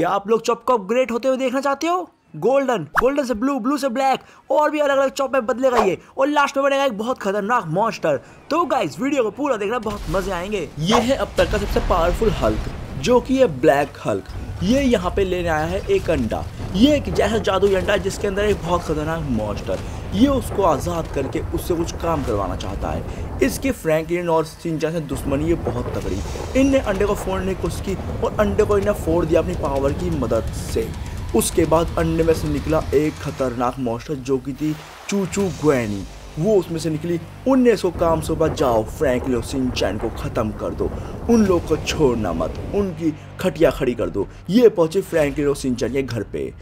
क्या आप लोग चॉप को अपग्रेड होते हुए देखना चाहते हो? गोल्डन गोल्डन से ब्लू ब्लू से ब्लैक और भी अलग अलग चॉप में बदलेगा ये। और लास्ट में बनेगा एक बहुत खतरनाक मॉन्स्टर तो गाइस वीडियो को पूरा देखना, बहुत मज़े आएँगे। ये है अब तक का सबसे पावरफुल हल्क जो कि है ब्लैक हल्क ये यहाँ पे लेने आया है एक अंडा। ये एक जैसा जादू अंडा जिसके अंदर एक बहुत खतरनाक मॉन्स्टर ये उसको आज़ाद करके उससे कुछ काम करवाना चाहता है। इसकी फ्रैंकलिन और सिंचा से दुश्मनी ये बहुत तगड़ी। इनने अंडे को फोड़ने की कोशिश की और अंडे को इन्हें फोड़ दिया अपनी पावर की मदद से। उसके बाद अंडे में से निकला एक खतरनाक मॉन्स्टर जो कि थी चूचू ग्वैनी। वो उसमें से निकली। उनने इसको काम सौंपा, जाओ फ्रैंकलिन और सिंचैन को ख़त्म कर दो। उन लोग को छोड़ना मत। उनकी खटिया खड़ी कर दो। ये पहुँचे फ्रैंकलिन और सिंचैन के घर पे।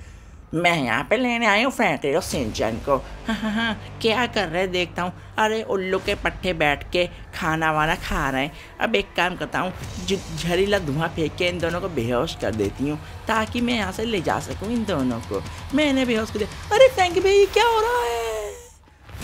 मैं यहाँ पे लेने आई हूँ और सिंचन को। हाँ हाँ हाँ क्या कर रहे देखता हूँ। अरे, उल्लू के पट्टे बैठ के खाना वाना खा रहे हैं। अब एक काम करता हूँ झरीला धुआँ फेंक के इन दोनों को बेहोश कर देती हूँ, ताकि मैं यहाँ से ले जा सकूँ इन दोनों को। मैंने बेहोश कर दिया। अरे फ्रैंक भाई, क्या हो रहा है?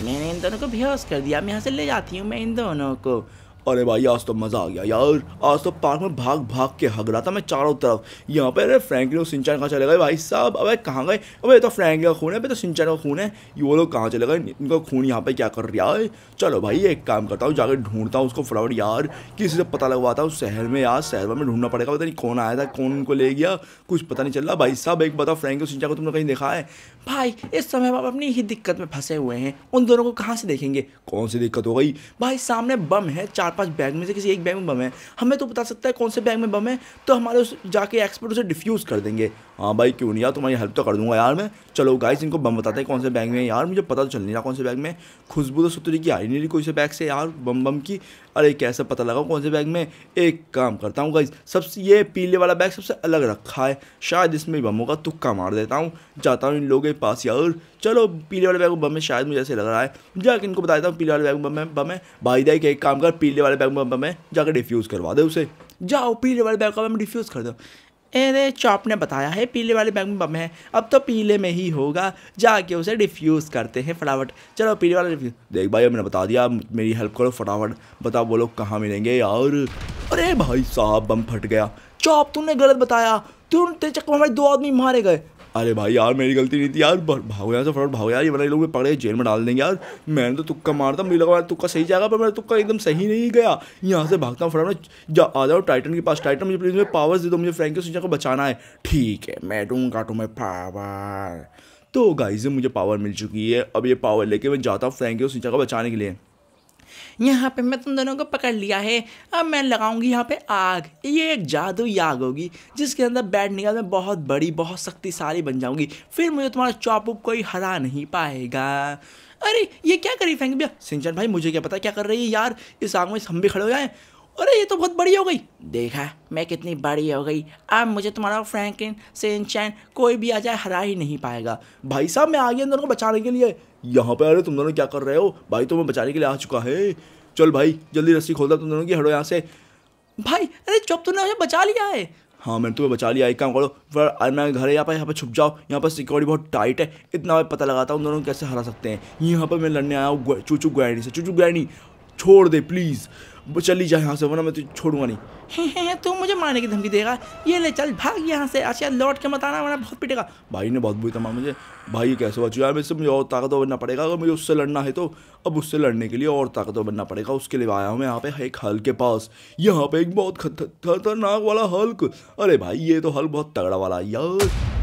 मैंने इन दोनों को बेहोश कर दिया। मैं यहाँ से ले जाती हूँ मैं इन दोनों को। अरे भाई, आज तो मज़ा आ गया यार। आज तो पार्क में भाग भाग के हग रहा था मैं चारों तरफ़। यहाँ पे अरे फ्रैंकलिन और सिंचन कहाँ चले गए भाई साहब? अबे कहाँ गए? अबे तो फ्रैंकलिन का खून है अबे तो सिंचन का खून है। ये लोग कहाँ चले गए? इनका खून यहाँ पे क्या कर रहा है चलो भाई, एक काम करता हूँ जाकर ढूंढता हूँ उसको फटाफट यार। किसी से पता लगवाता हूँ शहर में यार, शहर में ढूंढना पड़ेगा। पता नहीं कौन आया था, कौन उनको ले गया? कुछ पता नहीं चल रहा। भाई साहब, एक बताओ फ्रैंक और को तुमने कहीं देखा है? भाई, इस समय आप अपनी ही दिक्कत में फंसे हुए हैं। उन दोनों को कहाँ से देखेंगे? कौन सी दिक्कत हो गई? भाई, सामने बम है चार पाँच बैग में से किसी एक बैग में बम है। हमें तो बता सकता है कौन से बैग में बम है? तो हमारे उस जाके एक्सपर्ट उसे डिफ्यूज़ कर देंगे। हाँ भाई, क्यों नहीं यार? तुम्हारी हेल्प तो कर दूँगा यार मैं। चलो गाइस इनको बम बताते हैं कौन से बैग में है यार। मुझे पता तो चल नहीं रहा कौन से बैग में। खुशबू तो सुतरी की आई नहीं रही कोई से बैग से यार, बम बम की। अरे कैसे पता लगा कौन से बैग में? एक काम करता हूँ गाइस सबसे ये पीले वाला बैग सबसे अलग रखा है। शायद इसमें बम होगा, तुक्का मार देता हूँ। जाता हूँ इन लोगों के पास यार। चलो, पीले वाले बैग में बम में शायद मुझे ऐसे लग रहा है। जाकर इनको बता देता हूँ, पीले वाले बैग में बम है बम है भाई दाई के एक काम कर, पीले वाले बैग में, बम है जाकर डिफ्यूज़ करवा दे उसे। जाओ, पीले वाले बैग का बम डिफ्यूज़ कर दो। अरे चॉप ने बताया है, पीले वाले बैग में बम है। अब तो पीले में ही होगा। जाके उसे डिफ्यूज़ करते हैं फटाफट। चलो, पीले वाले डिफ्यूज़ देख भाई मैंने बता दिया, मेरी हेल्प करो फटाफट। बताओ वो लोग कहाँ मिलेंगे यार? अरे भाई साहब, बम फट गया। चॉप, तुमने गलत बताया। तुम तेरे चक्कर हमारे दो आदमी मारे गए। अरे भाई यार, मेरी गलती नहीं थी यार। भागो यहाँ से फटाफट भागो यार, ये वाले लोग पकड़े, जेल में डाल देंगे यार। मैंने तो तुक्का मारता, मुझे लगा तुक्का सही जाएगा, पर मेरा तुक्का एकदम सही नहीं गया। यहाँ से भागता हूँ फटाफट, जा, आ जाओ टाइटन के पास। टाइटन मुझे प्लीज़ पावर्स दे दो, मुझे फ्रैंक सिंचा को बचाना है। ठीक है, मैं दूँगा तुम्हें पावर तो गाइज़ मुझे पावर मिल चुकी है। अब ये पावर लेके मैं जाता हूँ फ्रैंक सिंचा को बचाने के लिए। यहाँ पे मैं तुम दोनों को पकड़ लिया है। अब मैं लगाऊँगी यहाँ पे आग। ये एक जादू आग होगी, जिसके अंदर बैठने बाद मैं बहुत बड़ी, बहुत शक्तिशाली बन जाऊँगी। फिर मुझे तुम्हारा चॉप उप कोई हरा नहीं पाएगा। अरे, ये क्या करी फेंक भैया? सिंचन भाई, मुझे क्या पता क्या कर रही है यार? इस आग में हम भी खड़े हो जाए। अरे, ये तो बहुत बड़ी हो गई। देखा, मैं कितनी बड़ी हो गई। अब मुझे तुम्हारा फ्रैंकिन सेंचैन कोई भी आ जाए, हरा ही नहीं पाएगा। भाई साहब, मैं आ गया दोनों को बचाने के लिए यहाँ पे अरे तुम दोनों क्या कर रहे हो? भाई तुम्हें बचाने के लिए आ चुका है। चल भाई जल्दी रस्सी खोलता दो तुम दोनों की हटो यहाँ से। भाई अरे चुप तुमने मुझे बचा लिया है। हाँ मैंने तुम्हें बचा लिया एक काम करो फिर मैं घर है यहाँ पर यहाँ पर छुप जाओ। यहाँ पर सिक्योरिटी बहुत टाइट है। इतना पता लगाता हूँ उन दोनों कैसे हरा सकते हैं। यहाँ पर मैं लड़ने आया हूँ चूचू ग्रैनी से चूचू ग्रैनी छोड़ दे प्लीज़ चली जाए यहाँ से वरना मैं तुझे छोड़ूँगा नहीं। तू मुझे मारने की धमकी देगा। ये ले चल भाग यहाँ से। अच्छा लौट के मत आना वरना बहुत पिटेगा। भाई ने बहुत बुरी तमाम मुझे। भाई कैसे बचू यार मेरे से मुझे और ताकतवर बनना पड़ेगा। अगर मुझे उससे लड़ना है तो अब उससे लड़ने के लिए और ताकतवर बनना पड़ेगा। उसके लिए आया हूँ मैं यहाँ पे एक हल के पास। यहाँ पे एक बहुत खतरनाक वाला हल्क। अरे भाई ये तो हल बहुत तगड़ा वाला यार।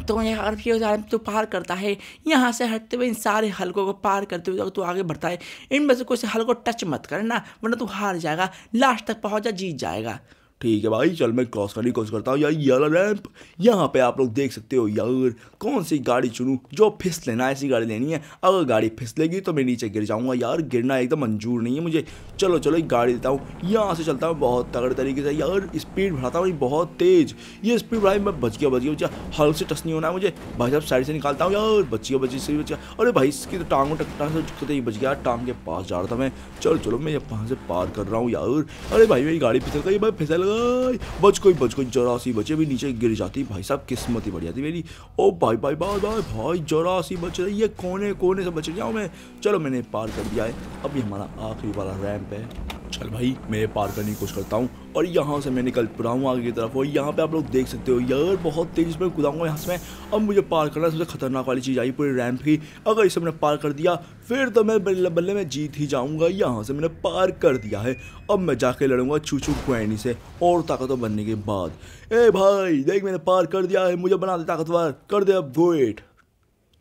तो यहाँ अगर फिर तो पार करता है। यहाँ से हटते हुए इन सारे हल्कों को पार करते हुए तू आगे बढ़ता है। इन से कोई से हल्कों टच मत करना, वरना तू हार जाएगा लास्ट तक पहुँच जा जीत जाएगा। ठीक है भाई, चल मैं क्रॉस करने की कोशिश करता हूँ। यार ये वाला रैंप यहाँ पे आप लोग देख सकते हो यार कौन सी गाड़ी चुनूँ जो फिस लेना ऐसी गाड़ी लेनी है। अगर गाड़ी फिसलेगी तो मैं नीचे गिर जाऊँगा यार, गिरना एकदम मंजूर नहीं है मुझे। चलो चलो, एक गाड़ी देता हूँ। यहाँ से चलता हूँ बहुत तगड़े तरीके से। यार स्पीड बढ़ाता हूँ, बहुत तेज़। ये स्पीड बढ़ाई, मैं बच गया बच गया हल से टच नहीं होना है मुझे। भाई साहब साइड से निकालता हूँ यार, बच गया, बची से बचा अरे भाई, इसकी तो टांगों टकटा से झुकते ही बच गया। टांग के पास जा रहा था मैं। चलो चलो, मैं वहाँ से पार कर रहा हूँ यार। अरे भाई, मेरी गाड़ी फिसल गई, भाई, फिसल गई बच कोई बच कोई जरासी बचे भी नीचे गिर जाती। भाई साहब, किस्मत ही बढ़ जाती मेरी। ओ भाई भाई भाई भाई भाई जरासी बच रही है। कोने कोने से बच जाऊँ मैं। चलो, मैंने पार कर दिया है। अभी हमारा आखिरी वाला रैंप है। चल भाई, मैं पार करने की कोशिश करता हूँ और यहाँ से मैं निकल पड़ा हूँ आगे की तरफ़ और यहाँ पे आप लोग देख सकते हो, यार बहुत तेज़ी मैं कूदाऊँगा यहाँ से अब मुझे पार करना सबसे खतरनाक वाली चीज़ आई पूरी रैंप की अगर इसे मैंने पार कर दिया, फिर तो मैं बल्ले बल्ले में जीत ही जाऊँगा। यहाँ से मैंने पार कर दिया है। अब मैं जाके लड़ूँगा छू छू ग्वैनी से और ताकतवर बनने के बाद। ए भाई, देख मैंने पार कर दिया है, मुझे बना दे ताकतवर। कर दे अब वेट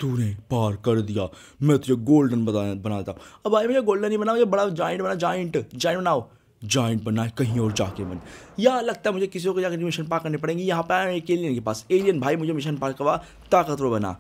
तूने पार कर दिया। मैं तुझे गोल्डन बता बनाता। हूँ अब भाई, मुझे गोल्डन नहीं बना मुझे बड़ा जाइंट बना जाइंट जाइंट बनाओ। जाइंट बनना है, कहीं और जाके बन। या लगता है मुझे किसी को जाकर मिशन पार करनी पड़ेंगी। यहाँ पर एक एलियन के पास। एलियन भाई मुझे मिशन पार करवा, ताकतवर बना।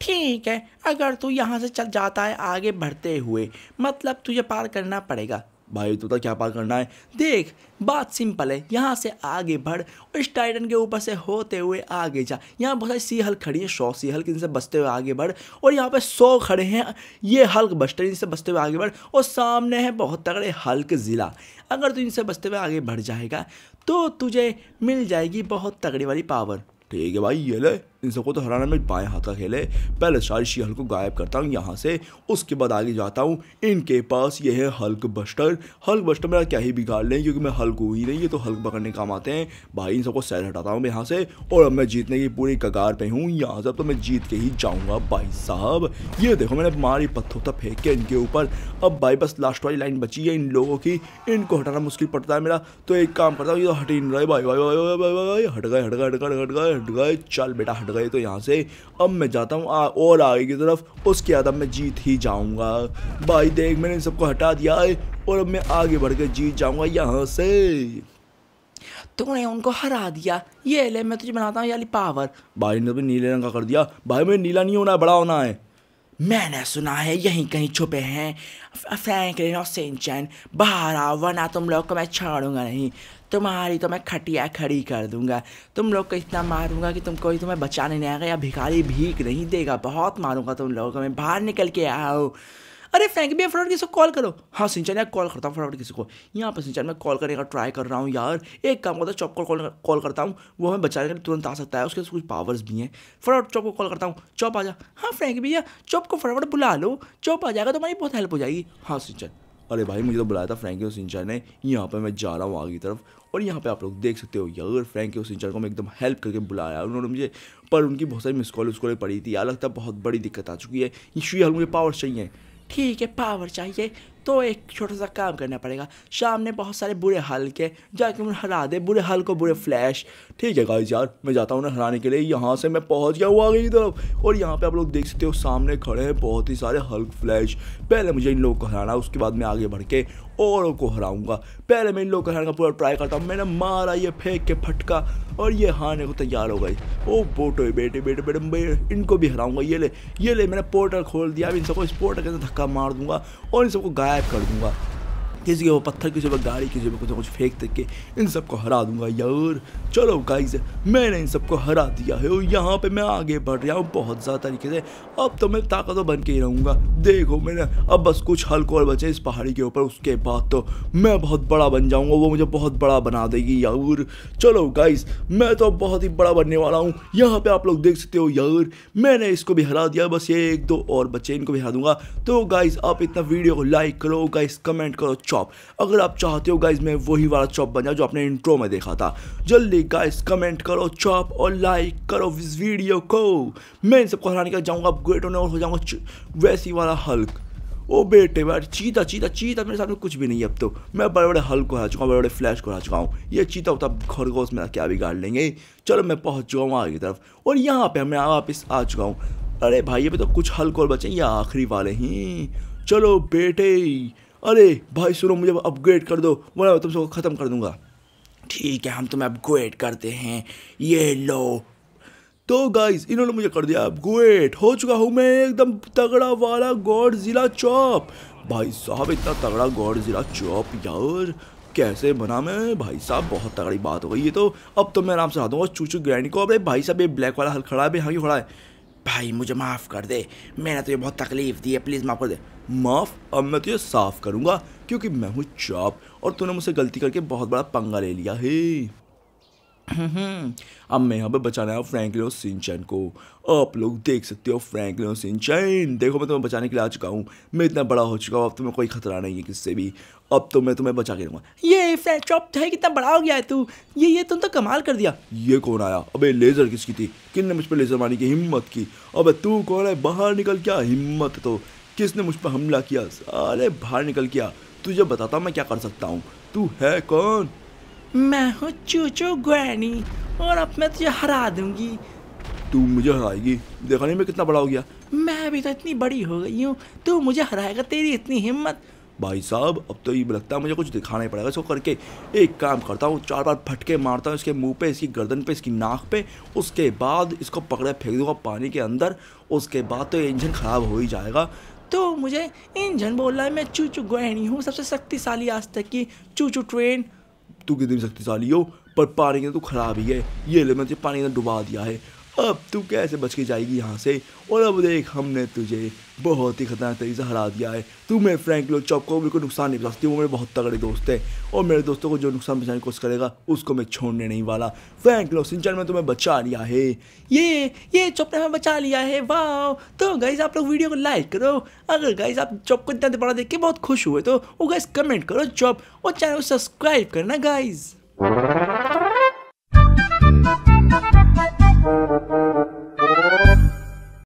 ठीक है, अगर तू यहाँ से चल जाता है, आगे बढ़ते हुए मतलब तुझे पार करना पड़ेगा। भाई तो क्या पार करना है? देख, बात सिंपल है, यहाँ से आगे बढ़ और इस टाइटन के ऊपर से होते हुए आगे जा। यहाँ बहुत सारी सी हल्क खड़ी है सौ सी हल्क इनसे बचते हुए आगे बढ़, और यहाँ पे सौ खड़े हैं, ये हल्क बस्टर इनसे बचते हुए आगे बढ़, और सामने है बहुत तगड़े हल्क ज़िला अगर तू इनसे बचते हुए आगे बढ़ जाएगा तो तुझे मिल जाएगी बहुत तगड़ी वाली पावर ठीक है भाई, ये ले। इन सबको तो हराना मैं बाएँ हाथ का खेल है पहले सारी शी हल्क को गायब करता हूँ यहाँ से उसके बाद आगे जाता हूँ इनके पास ये है हल्क बस्टर हल्क बस्टर मेरा क्या ही बिगाड़ लें क्योंकि मैं हल्क हूँ ही नहीं ये तो हल्क पकड़ने काम आते हैं भाई इन सबको सैर हटाता हूँ मैं यहाँ से और अब मैं जीतने की पूरी कगार पे हूँ यहाँ से तो मैं जीत के ही जाऊँगा भाई साहब ये देखो मैंने मारी पत्थर तक फेंक के इनके ऊपर अब भाई बस लास्ट वाली लाइन बची है इन लोगों की इनको हटाना मुश्किल पड़ता है मेरा तो एक काम करता हूँ ये तो हट ही नहीं रहा भाई भाई भाई भाई भाई हट गए हट गए हट गए हट गए हट गए चल बेटा हट गए तो यहाँ से अब मैं जाता हूँ और आगे की तरफ़ उसके बाद अब मैं जीत ही जाऊँगा। भाई देख मैंने इन सबको हटा दिया है और अब मैं आगे बढ़ के जीत जाऊँगा यहाँ से। तूने उनको हरा दिया। ये ले मैं तुझे बनाता हूँ याली पावर। भाई ने भी नीले रंग का कर दिया। भाई मुझे नीला नहीं होना है बड़ा होना है। मैंने सुना है यहीं कहीं छुपे हैं। फ्रैंकलिन और सेंचन बाहर आओ वरना तुम लोग को मैं छोड़ूँगा नहीं। तुम्हारी तो मैं खटिया खड़ी कर दूँगा। तुम लोग को इतना मारूँगा कि तुम कोई तुम्हें बचाने नहीं आएगा या भिखारी भीख नहीं देगा। बहुत मारूँगा तुम लोगों को, मैं बाहर निकल के आओ अरे फ्रैंक भैया फटाफट किसी को कॉल करो। हाँ सिंचन यार, कॉल करता हूँ फटाफट किसी को। यहाँ पर सिंचन मैं कॉल करने का ट्राई कर रहा हूँ यार। एक काम करता चौप को कॉल कॉल करता हूँ। वो हमें बचाने के लिए तुरंत आ सकता है, उसके कुछ पावर्स भी हैं। फटाफट चौप को कॉल करता हूँ। चौप आ जा। हाँ फ्रैंक भैया चौप को फटाफट बुला लो। चौप आ जाएगा तो हमारी बहुत हेल्प हो जाएगी। हाँ सिंचन। अरे भाई, मुझे तो बुलाया था फ्रैंकी सिंचर ने। यहाँ पर मैं जा रहा हूँ आगे की तरफ़। और यहाँ पे आप लोग देख सकते हो, यार फ्रैंकी और सिंचर को मैं एकदम हेल्प करके बुलाया उन्होंने मुझे, पर उनकी बहुत सारी मिस कॉल उसको पड़ी थी। यार, लगता बहुत बड़ी दिक्कत आ चुकी है। ये शुरू मुझे पावर चाहिए। ठीक है पावर चाहिए। तो एक छोटा सा काम करना पड़ेगा। शाम ने बहुत सारे बुरे हल के जाके उन्हें हरा दे, बुरे हल को बुरे फ्लैश ठीक है गाइस यार, मैं जाता हूँ उन्हें हराने के लिए। यहाँ से मैं पहुँच गया हुआ गई तरफ़। और यहाँ पे आप लोग देख सकते हो, सामने खड़े हैं बहुत ही सारे हल्क फ्लैश पहले मुझे इन लोगों को हराना, उसके बाद मैं आगे बढ़ के औरों को हराऊँगा। पहले मैं इन लोगों को हराने का पूरा ट्राई करता हूँ। मैंने मारा ये फेंक के फटका और ये हारने को तैयार हो गई। ओ बोटो बेटे बेटे बेटे बेटे इनको भी हराऊँगा। ये ले ये ले, मैंने पोर्टल खोल दिया। अब इन सबको इस पोर्टल के अंदर धक्का मार दूँगा और इन सबको गायब कर दूँगा। किसी के वो पत्थर, किसी पर गाड़ी, किसी पर कुछ कुछ फेंक तक के इन सबको हरा दूँगा। यार, चलो गाइज़ मैंने इन सबको हरा दिया है और यहाँ पे मैं आगे बढ़ रहा हूँ बहुत ज़्यादा तरीके से। अब तो मैं ताकतवर बन के ही रहूँगा। देखो मैंने, अब बस कुछ हल्को और बचे इस पहाड़ी के ऊपर, उसके बाद तो मैं बहुत बड़ा बन जाऊँगा, वो मुझे बहुत बड़ा बना देगी। यार, चलो गाइस मैं तो बहुत ही बड़ा बनने वाला हूँ। यहाँ पर आप लोग देख सकते हो, यार, मैंने इसको भी हरा दिया, बस ये एक दो और बच्चे इनको भी हरा दूँगा। तो गाइस आप इतना वीडियो को लाइक करो गाइस कमेंट करो चॉप। अगर आप चाहते हो गाइज़ मैं वही वाला चॉप बन जाऊँ जो आपने इंट्रो में देखा था। जल्दी गाइज़ कमेंट करो चॉप और लाइक करो इस वीडियो को। मैं इन सबको हराने का जाऊँगा अपग्रेड होने और हो जाऊँगा वैसी वाला हल्क ओ बेटे बैठ चीता चीता चीता, मेरे सामने कुछ भी नहीं है अब तो। मैं बड़े बड़े हल्क को हरा चुका हूँ, बड़े बड़े फ्लैश को हरा चुका हूँ। ये चीता होता खरगोश मेरा क्या बिगाड़ लेंगे? चलो मैं पहुँच चुका हूँ आगे की तरफ़। और यहाँ पे मैं वापस आ चुका हूँ। अरे भाई, अभी तो कुछ हल्क और बचे ये आखिरी वाले ही। चलो बेटे अरे भाई सुनो, मुझे अपग्रेड कर दो। वरना तुम सबको ख़त्म कर दूँगा। ठीक है, हम तुम्हें अपग्रेड करते हैं। ये लो। तो गाइस इन्होंने मुझे कर दिया अपग्रेड हो चुका हूँ मैं एकदम तगड़ा वाला गॉड जिला चॉप भाई साहब, इतना तगड़ा गॉड जिला चॉप यार, कैसे बना मैं? भाई साहब, बहुत तगड़ी बात हो गई ये तो। अब तो मैं आराम से आ हूँ चूचू ग्रैंड को। अरे भाई साहब, ये ब्लैक वाला हल खड़ा है भाई हाँ खड़ा है? भाई, मुझे माफ़ कर दे। मैंने तुझे बहुत तकलीफ़ दी है। प्लीज़ माफ़ कर दे। माफ़? अब मैं तुझे साफ़ करूँगा, क्योंकि मैं हूँ चॉप, और तूने मुझसे गलती करके बहुत बड़ा पंगा ले लिया, है। अब मैं यहाँ पे बचाना है फ्रैंकलिन और सिंचन को। आप लोग देख सकते हो फ्रैंकलिन सिंचन देखो, मैं तुम्हें बचाने के लिए आ चुका हूँ। मैं इतना बड़ा हो चुका हूँ, अब तुम्हें कोई खतरा नहीं है किससे भी। अब तो मैं तुम्हें बचा के रहूँगा ये फ्रेंड चॉप है, कितना बड़ा हो गया है तू। ये ये तुम तो कमाल कर दिया। ये कौन आया? अबे लेजर किसकी थी? किसने मुझ पर लेजर मारने की हिम्मत की? अबे, तू कौन है? बाहर निकल क्या? हिम्मत तो। किसने मुझ पर हमला किया? अरे बाहर निकल क्या? तुझे बताता मैं क्या कर सकता हूँ। तू है कौन? मैं हूँ चूचू ग्रैनी और अब मैं तुझे हरा दूँगी। तू मुझे हराएगी? देखा नहीं मैं कितना बड़ा हो गया? मैं भी तो इतनी बड़ी हो गई हूँ। तू मुझे हराएगा तेरी इतनी हिम्मत। भाई साहब अब तो ये लगता है मुझे कुछ दिखाना ही पड़ेगा इसको करके। एक काम करता हूँ चार बार फटके मारता हूँ इसके मुँह पे इसकी गर्दन पे इसकी नाक पे उसके बाद इसको पकड़े फेंक दूँगा पानी के अंदर। उसके बाद तो इंजन ख़राब हो ही जाएगा। तो मुझे इंजन बोल रहा है मैं चूचू गहनी हूँ सबसे शक्तिशाली आज तक की चूचू ट्रेन। तू कितनी शक्तिशाली हो, पर पानी के तो खराब ही है। ये ले, मैंने पानी ने डुबा दिया है। अब तू कैसे बच के जाएगी यहाँ से? और अब देख, हमने तुझे बहुत ही खतरनाक तरीके से हरा दिया है। तू मेरे मैं फ्रैंकलो चौक को बिल्कुल नुकसान नहीं पहुँचती, वो मेरे बहुत तगड़े दोस्त है। और मेरे दोस्तों को जो नुकसान पहुँचाने की कोशिश करेगा, उसको मैं छोड़ने नहीं वाला। फ्रैंकलो सिंचन में तुम्हें बचा लिया है। ये ये चौप ने हमें बचा लिया है वाह तो गाइज़ आप लोग वीडियो को लाइक करो। अगर गाइज़ आप चौप को इतना बड़ा देख के बहुत खुश हुए तो वो गाइज़ कमेंट करो चौप और चैनल को सब्सक्राइब करना गाइज़